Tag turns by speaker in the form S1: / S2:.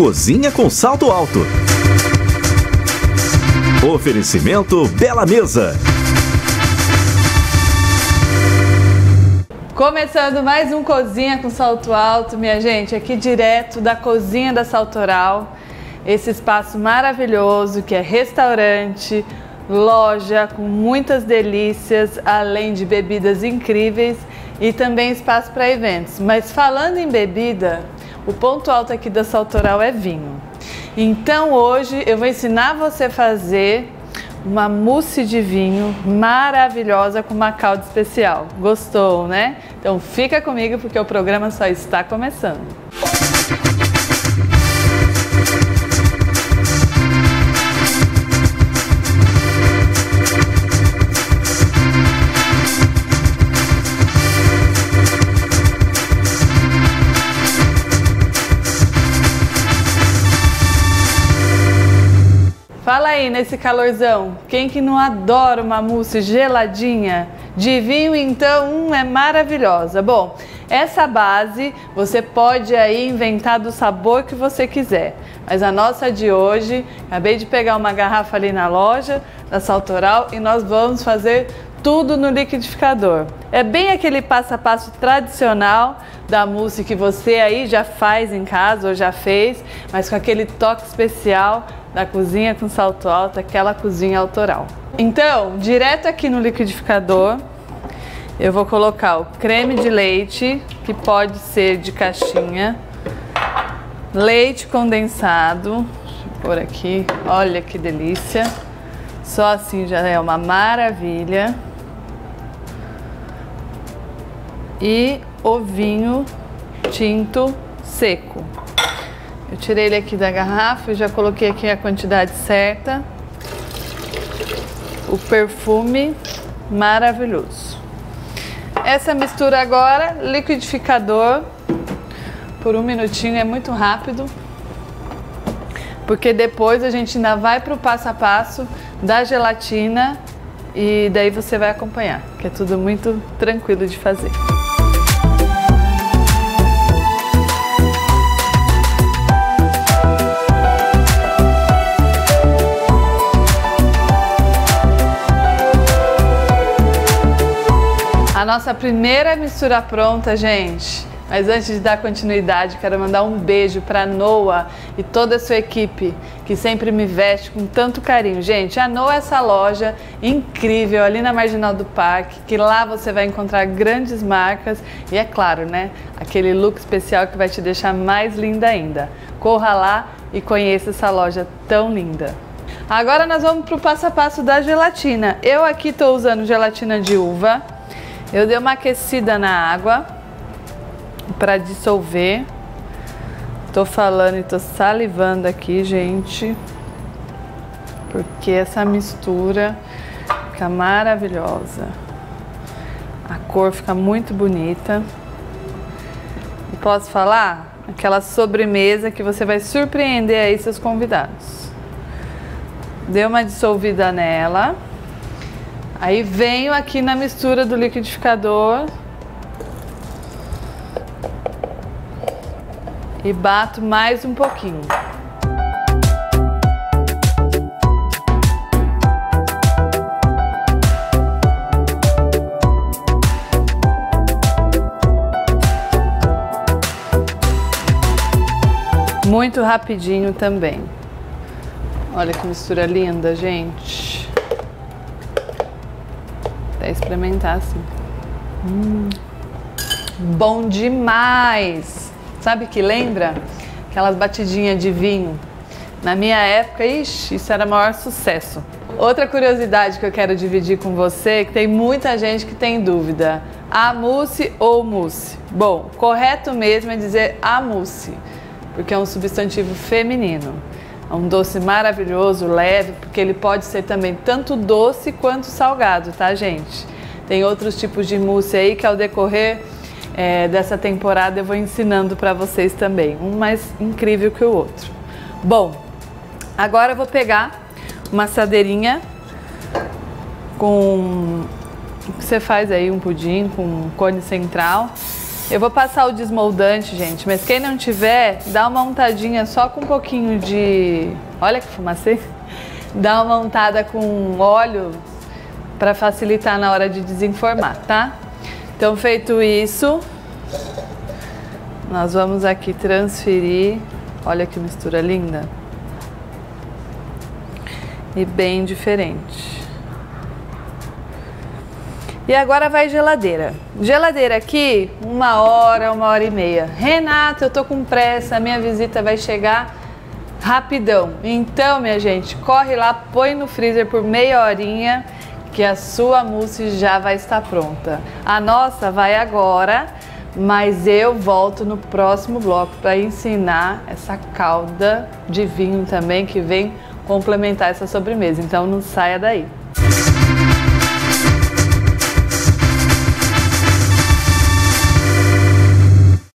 S1: Cozinha com salto alto. Oferecimento Bela Mesa.
S2: Começando mais um Cozinha com Salto Alto, minha gente, aqui direto da Cozinha da Saltoral. Esse espaço maravilhoso que é restaurante, loja com muitas delícias, além de bebidas incríveis e também espaço para eventos. Mas falando em bebida, o ponto alto aqui da Saltoral é vinho. Então hoje eu vou ensinar você a fazer uma mousse de vinho maravilhosa com uma calda especial. Gostou, né? Então fica comigo porque o programa só está começando. Nesse calorzão, quem que não adora uma mousse geladinha? De vinho, então, hum, é maravilhosa. Bom, essa base você pode aí inventar do sabor que você quiser. Mas a nossa de hoje, acabei de pegar uma garrafa ali na loja da Saltoral e nós vamos fazer tudo no liquidificador. É bem aquele passo a passo tradicional da mousse que você aí já faz em casa ou já fez, mas com aquele toque especial da cozinha com salto alto, aquela cozinha autoral. Então, direto aqui no liquidificador, eu vou colocar o creme de leite, que pode ser de caixinha, leite condensado, por aqui, olha que delícia. Só assim já é uma maravilha. E o vinho tinto seco. Eu tirei ele aqui da garrafa já coloquei aqui a quantidade certa. O perfume maravilhoso. Essa mistura agora, liquidificador, por um minutinho, é muito rápido. Porque depois a gente ainda vai para o passo a passo da gelatina e daí você vai acompanhar, que é tudo muito tranquilo de fazer. A nossa primeira mistura pronta, gente. Mas antes de dar continuidade, quero mandar um beijo para Noa e toda a sua equipe que sempre me veste com tanto carinho. Gente, a Noa é essa loja incrível ali na Marginal do Parque, que lá você vai encontrar grandes marcas e é claro, né, aquele look especial que vai te deixar mais linda ainda. Corra lá e conheça essa loja tão linda. Agora nós vamos para o passo a passo da gelatina. Eu aqui estou usando gelatina de uva. Eu dei uma aquecida na água para dissolver. Tô falando e tô salivando aqui, gente. Porque essa mistura fica maravilhosa. A cor fica muito bonita. E posso falar? Aquela sobremesa que você vai surpreender aí seus convidados. Deu uma dissolvida nela. Aí venho aqui na mistura do liquidificador e bato mais um pouquinho. Muito rapidinho também. Olha que mistura linda, gente experimentar assim. Hum, bom demais! Sabe que lembra? Aquelas batidinhas de vinho. Na minha época, ixi, isso era maior sucesso. Outra curiosidade que eu quero dividir com você, que tem muita gente que tem dúvida. A mousse ou mousse? Bom, correto mesmo é dizer a mousse, porque é um substantivo feminino. É um doce maravilhoso, leve, porque ele pode ser também tanto doce quanto salgado, tá, gente? Tem outros tipos de mousse aí que ao decorrer é, dessa temporada eu vou ensinando para vocês também, um mais incrível que o outro. Bom, agora eu vou pegar uma assadeirinha com o que você faz aí, um pudim com um cone central. Eu vou passar o desmoldante, gente, mas quem não tiver, dá uma untadinha só com um pouquinho de... Olha que fumacê! Dá uma untada com óleo para facilitar na hora de desenformar, tá? Então, feito isso, nós vamos aqui transferir. Olha que mistura linda. E bem diferente. E agora vai geladeira. Geladeira aqui, uma hora, uma hora e meia. Renato, eu tô com pressa, a minha visita vai chegar rapidão. Então, minha gente, corre lá, põe no freezer por meia horinha que a sua mousse já vai estar pronta. A nossa vai agora, mas eu volto no próximo bloco para ensinar essa calda de vinho também que vem complementar essa sobremesa. Então não saia daí.